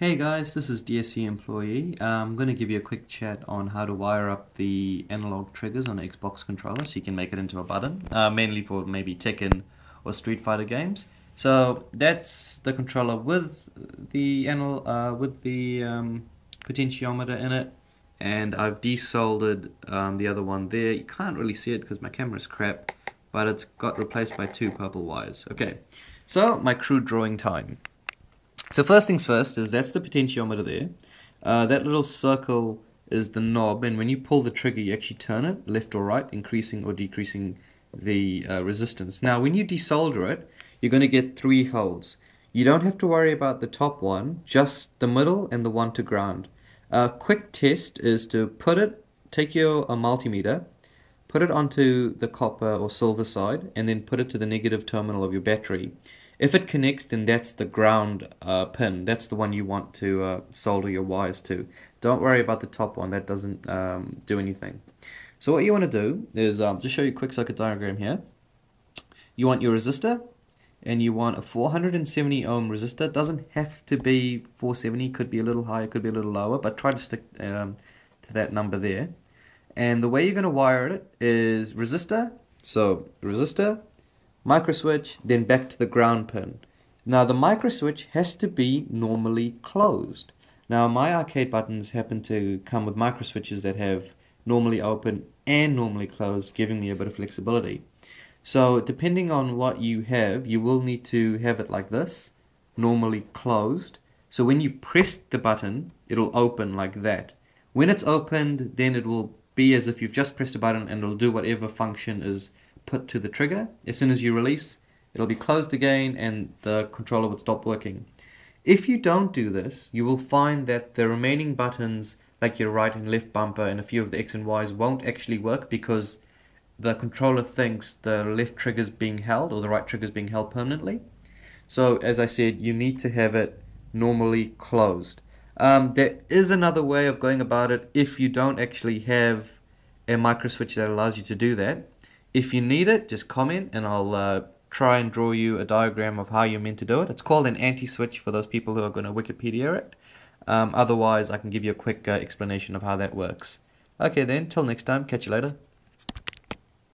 Hey guys, this is DSE Employee. Uh, I'm going to give you a quick chat on how to wire up the analog triggers on Xbox controller so you can make it into a button, uh, mainly for maybe Tekken or Street Fighter games. So that's the controller with the anal uh, with the um, potentiometer in it, and I've desoldered um, the other one there. You can't really see it because my camera's crap, but it's got replaced by two purple wires. Okay, so my crude drawing time. So first things first is that's the potentiometer there. Uh, that little circle is the knob, and when you pull the trigger, you actually turn it left or right, increasing or decreasing the uh, resistance. Now, when you desolder it, you're going to get three holes. You don't have to worry about the top one, just the middle and the one to ground. A quick test is to put it, take your multimeter, put it onto the copper or silver side, and then put it to the negative terminal of your battery. If it connects, then that's the ground uh, pin. That's the one you want to uh, solder your wires to. Don't worry about the top one. That doesn't um, do anything. So what you want to do is um, just show you a quick circuit diagram here. You want your resistor, and you want a 470 ohm resistor. It doesn't have to be 470. Could be a little higher, could be a little lower, but try to stick um, to that number there. And the way you're going to wire it is resistor. So resistor, micro switch, then back to the ground pin. Now the micro switch has to be normally closed. Now my arcade buttons happen to come with micro switches that have normally open and normally closed, giving me a bit of flexibility. So depending on what you have, you will need to have it like this, normally closed. So when you press the button, it'll open like that. When it's opened, then it will be as if you've just pressed a button and it'll do whatever function is put to the trigger. As soon as you release, it'll be closed again and the controller would stop working. If you don't do this, you will find that the remaining buttons, like your right and left bumper and a few of the X and Ys, won't actually work because the controller thinks the left trigger is being held or the right trigger is being held permanently. So, as I said, you need to have it normally closed. Um, there is another way of going about it if you don't actually have a micro switch that allows you to do that. If you need it, just comment and I'll uh, try and draw you a diagram of how you're meant to do it. It's called an anti-switch for those people who are going to Wikipedia it. Um, otherwise, I can give you a quick uh, explanation of how that works. Okay then, till next time, catch you later.